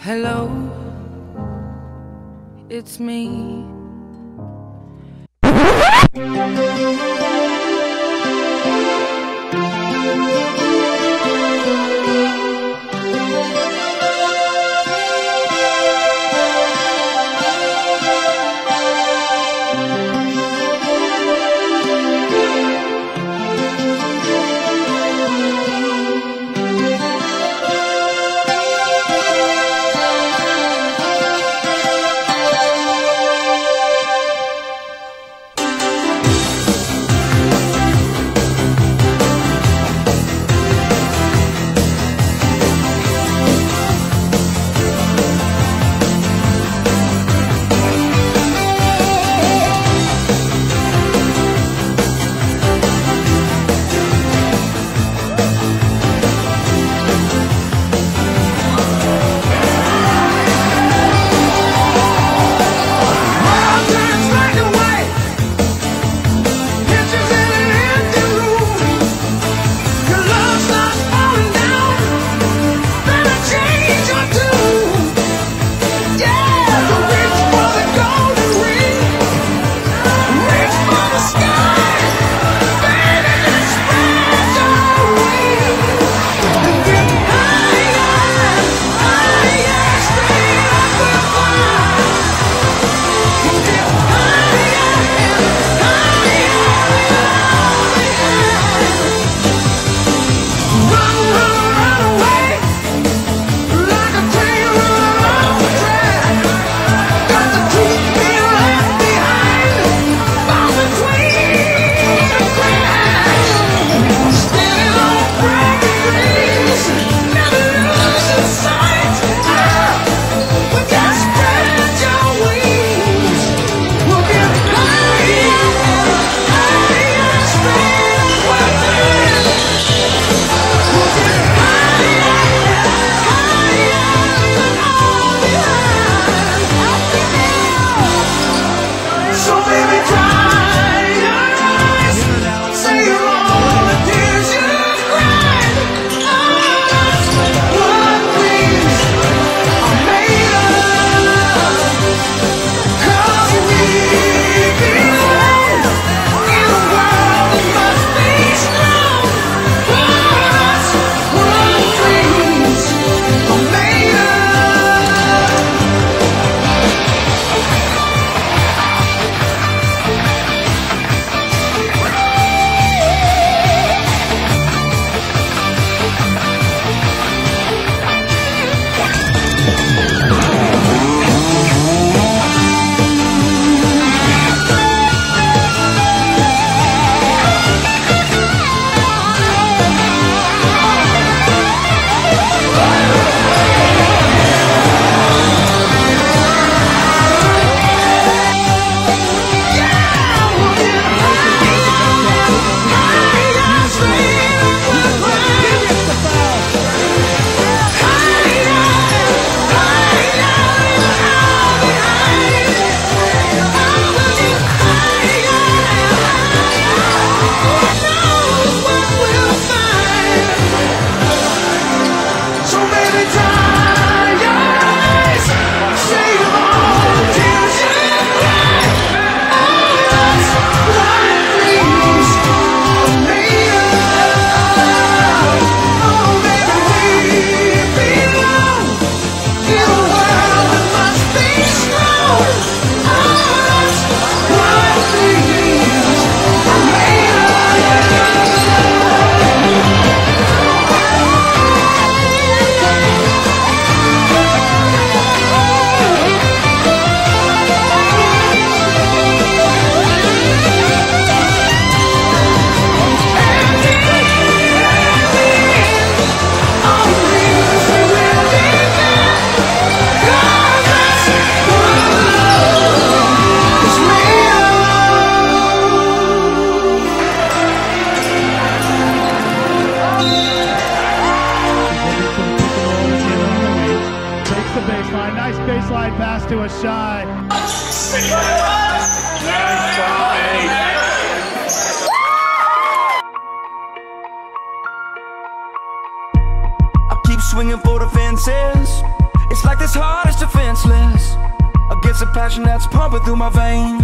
Hello, it's me. passion that's pumping through my veins.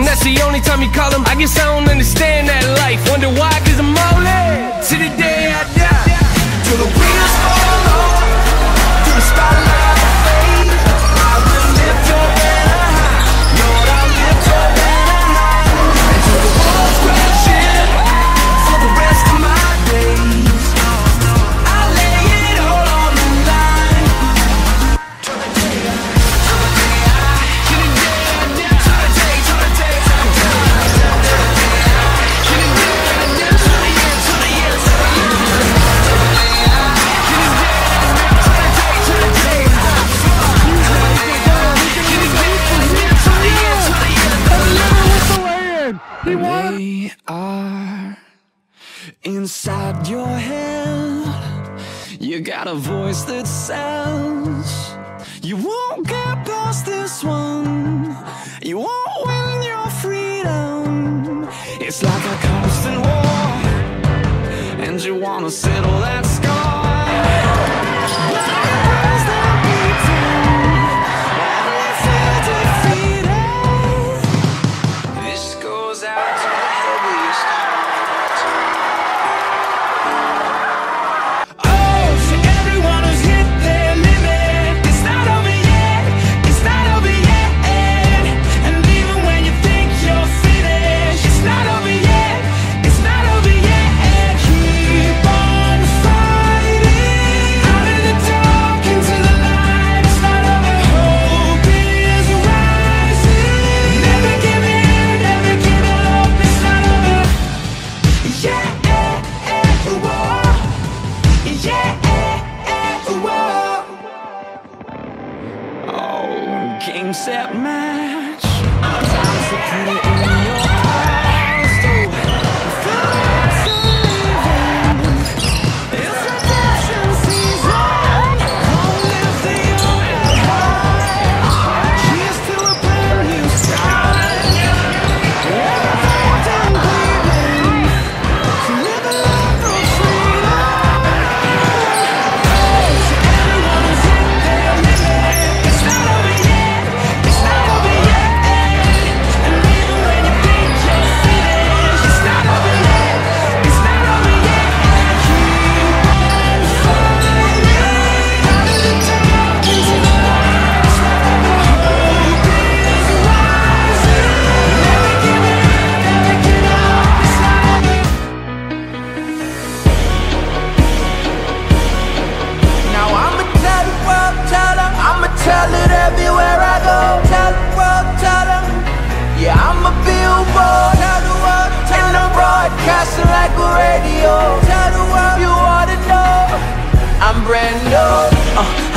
And that's the only time you call him I guess I don't understand that life. Wonder why, cause I'm all in. To the day I die He won. They are inside your head. You got a voice that says You won't get past this one. You won't win your freedom. It's like a constant war, and you wanna settle that score. concept match.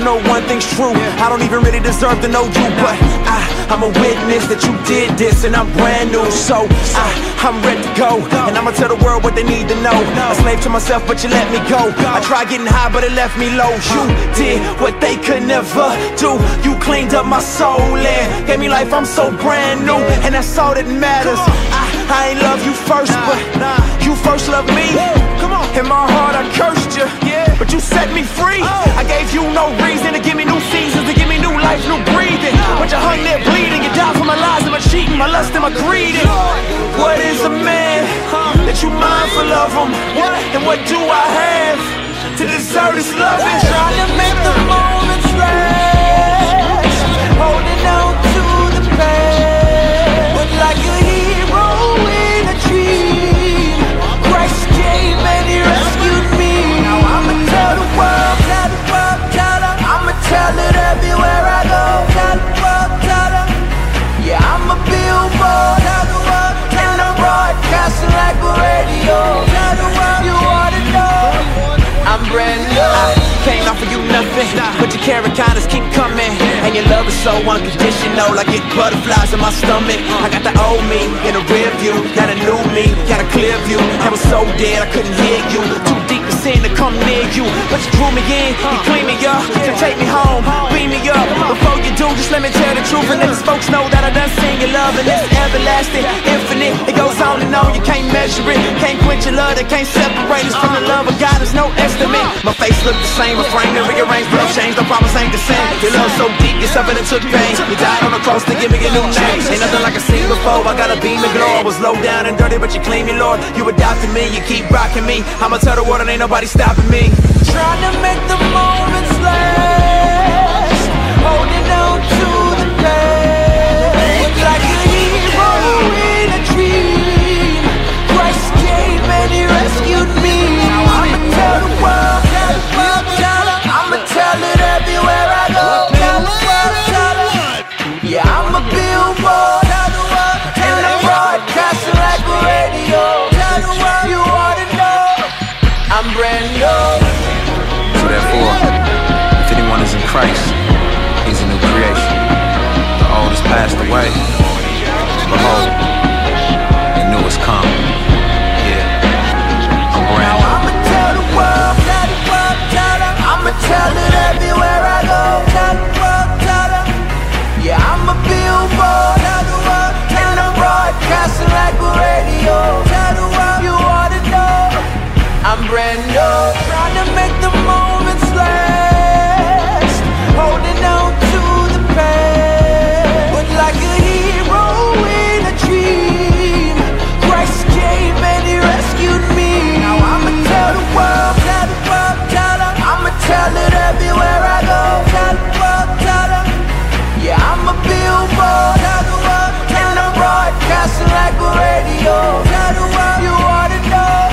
I know one thing's true. I don't even really deserve to know you, but I, I'm a witness that you did this, and I'm brand new. So I, I'm ready to go, and I'ma tell the world what they need to know. A slave to myself, but you let me go. I tried getting high, but it left me low. You did what they could never do. You cleaned up my soul and gave me life. I'm so brand new, and that's all that matters. I, I ain't love you first, but you first loved me. In my heart, I cursed you, but you set me free. I gave you no reason But hung there bleeding, you died for my lies and my cheating, my lust and my greed. What is a man that you mindful of him? And what do I have to deserve this love? And Trying to make the moments last. Holding on to the past. But like a hero in a dream. Christ came and he rescued me. Now I'ma tell the world, tell the world, tell them. I'ma tell it everywhere kindness keep coming. And your love is so unconditional, I get butterflies in my stomach. I got the old me in a rear view, got a new me, got a clear view. I was so dead I couldn't hear you, too deep in sin to come near you. But you drew me in, you clean me up, to take me home, beam me up. Before you do, just let me tell the truth and let these folks know that I done seen your love and it's everlasting, infinite. It goes on and you can't measure it, can't quench your love, that can't separate us from the love of God. There's no estimate. My face look the same, my frame and rearranged, but I'm changed. No promise ain't the same. Your love so deep, you suffered and took pain. You died on the cross to give me a new name. Ain't nothing like I seen before. I got a beam glow. I was low down and dirty, but you clean me, Lord. You adopted me, you keep rocking me. I'ma tell the world and ain't nobody stopping me. Trying to make the moments last like a radio. Tell the world you wanna know.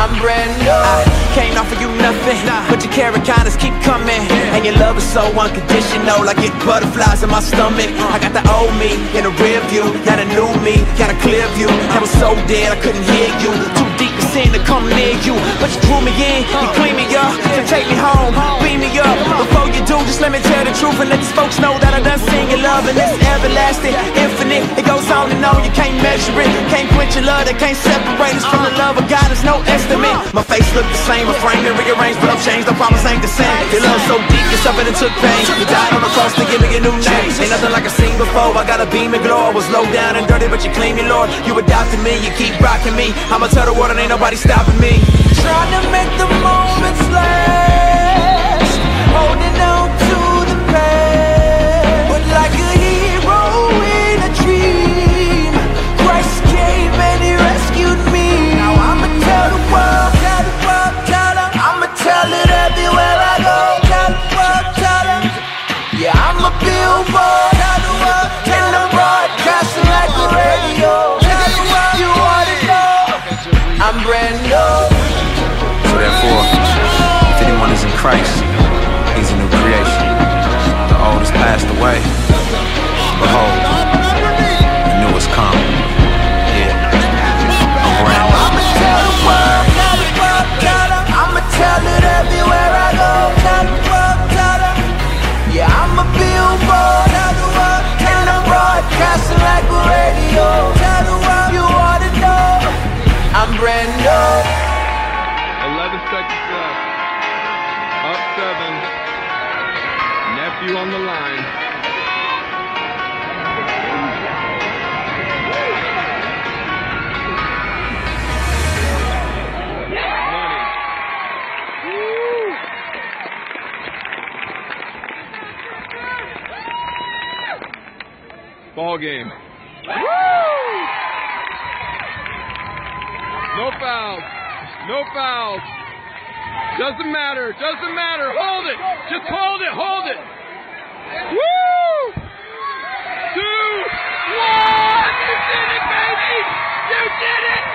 I'm brand new. I can't offer you nothing, but your carrot kindness keep coming. And your love is so unconditional, I get butterflies in my stomach. Uh. I got the old me in a rear view, got a new me, got a clear view. I was so dead I couldn't hear you, too deep in sin to come near you. But you drew me in, you uh. clean me up, to take me home, uh. beam me up. Before you do, just let me tell the truth and let these folks know that I done seen your love and it's everlasting, infinite. It goes on and on, you can't measure it, can't quench your love, that can't separate us from the love of God. There's no estimate. My face look the same, my frame and rearranged, but I'm changed. No promise ain't the same. Your love so deep, you suffered and took pain. You died on the cross to give me a new name. Ain't nothing like I seen before. I got a beam of glory. Was low down and dirty, but you clean me, Lord. You adopted me, you keep rocking me. I'ma tell the world and ain't nobody stopping me. Trying to make the moments last Game. No fouls. No fouls. Doesn't matter. Doesn't matter. Hold it. Just hold it. Hold it. Woo! Two, one. You did it, baby. You did it.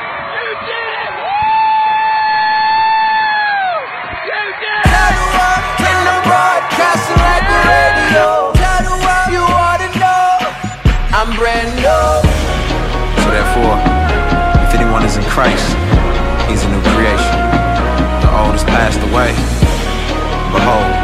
Christ, he's a new creation. The old has passed away. Behold,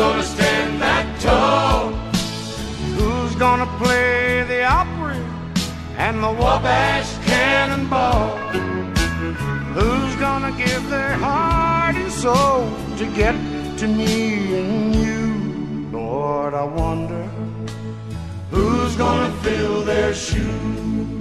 gonna stand that tall? Who's gonna play the Opry and the Wabash Cannonball? Who's gonna give their heart and soul to get to me and you? Lord, I wonder who's gonna fill their shoes?